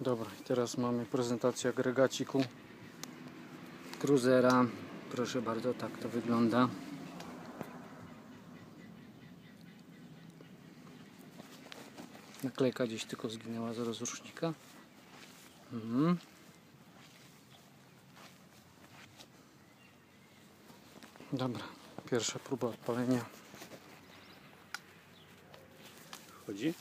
Dobra, i teraz mamy prezentację agregaciku Cruzera. Proszę bardzo, tak to wygląda. Naklejka gdzieś tylko zginęła z rozrusznika. Mhm. Dobra, pierwsza próba odpalenia. Chodzi?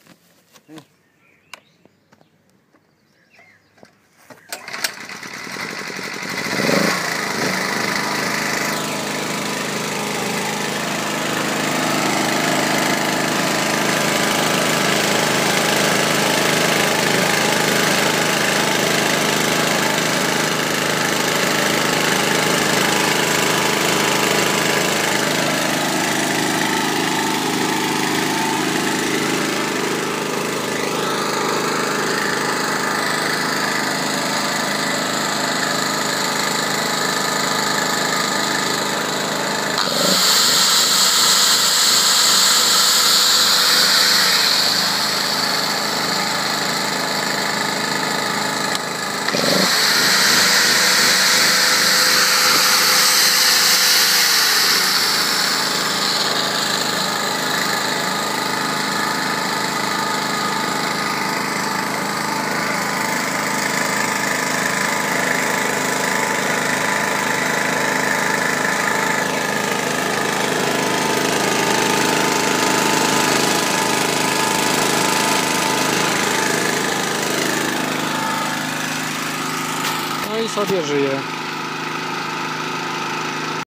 Sobie żyje.